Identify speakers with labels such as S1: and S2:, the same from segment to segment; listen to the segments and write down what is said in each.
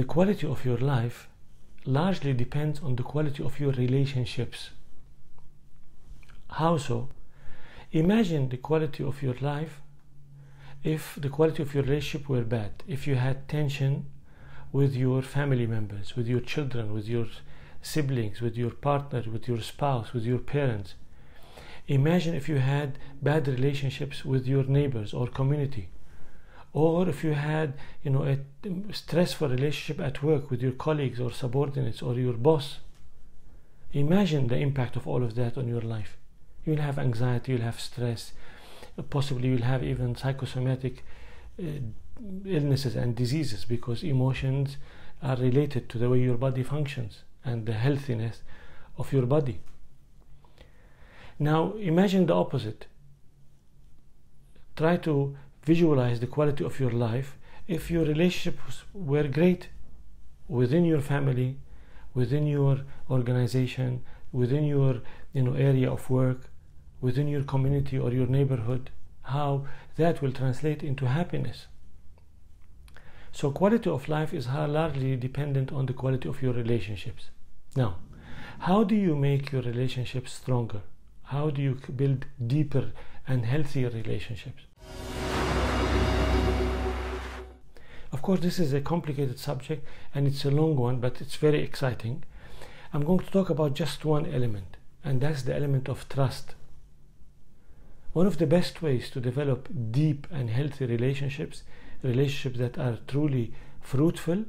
S1: the quality of your life largely depends on the quality of your relationships. How so? Imagine the quality of your life if the quality of your relationship were bad, if you had tension with your family members, with your children, with your siblings, with your partner, with your spouse, with your parents. Imagine if you had bad relationships with your neighbors or community. Or if you had, you know, a stressful relationship at work with your colleagues or subordinates or your boss. Imagine the impact of all of that on your life. You'll have anxiety, you'll have stress, possibly you'll have even psychosomatic uh, illnesses and diseases because emotions are related to the way your body functions and the healthiness of your body. Now imagine the opposite. Try to visualize the quality of your life if your relationships were great within your family, within your organization, within your you know area of work, within your community or your neighborhood, how that will translate into happiness. So quality of life is largely dependent on the quality of your relationships. Now, how do you make your relationships stronger? How do you build deeper and healthier relationships? Of course, this is a complicated subject and it's a long one, but it's very exciting. I'm going to talk about just one element, and that's the element of trust. One of the best ways to develop deep and healthy relationships relationships that are truly fruitful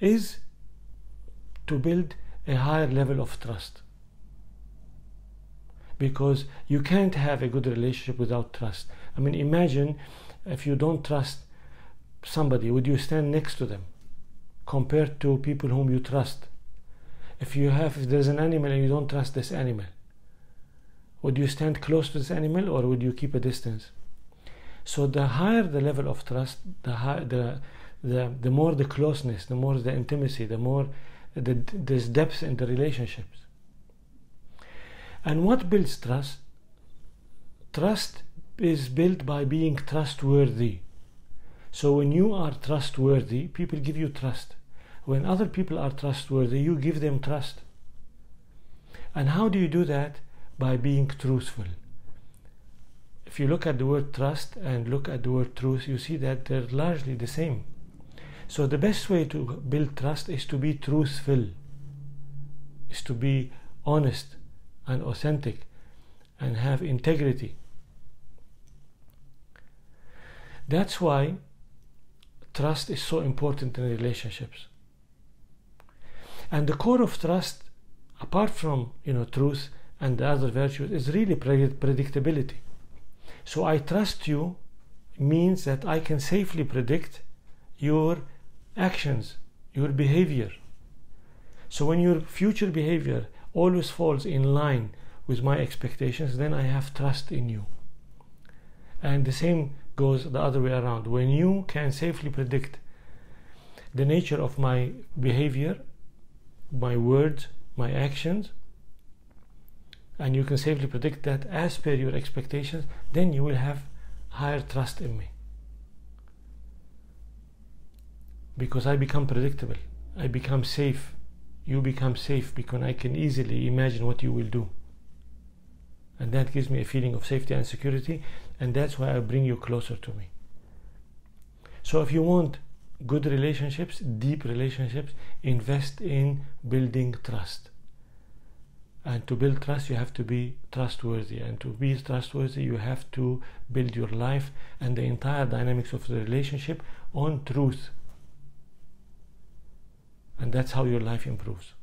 S1: is to build a higher level of trust. Because you can't have a good relationship without trust. I mean, imagine if you don't trust somebody, would you stand next to them compared to people whom you trust? If you have, if there's an animal and you don't trust this animal, would you stand close to this animal or would you keep a distance? So the higher the level of trust, the high, the, the the more the closeness, the more the intimacy, the more the, there's depth in the relationships. And what builds trust? Trust is built by being trustworthy. So when you are trustworthy, people give you trust. When other people are trustworthy, you give them trust. And how do you do that? By being truthful if you look at the word trust and look at the word truth, you see that they're largely the same. So the best way to build trust is to be truthful, is to be honest and authentic and have integrity. That's why trust is so important in relationships. And the core of trust, apart from you know truth and the other virtues, is really predictability. So I trust you means that I can safely predict your actions, your behavior. So when your future behavior always falls in line with my expectations, then I have trust in you. And the same goes the other way around. When you can safely predict the nature of my behavior, my words, my actions, and you can safely predict that as per your expectations, then you will have higher trust in me. Because I become predictable, I become safe, you become safe because I can easily imagine what you will do. And that gives me a feeling of safety and security, and that's why I bring you closer to me. So if you want good relationships, deep relationships, invest in building trust and to build trust, you have to be trustworthy. And to be trustworthy, you have to build your life and the entire dynamics of the relationship on truth. And that's how your life improves.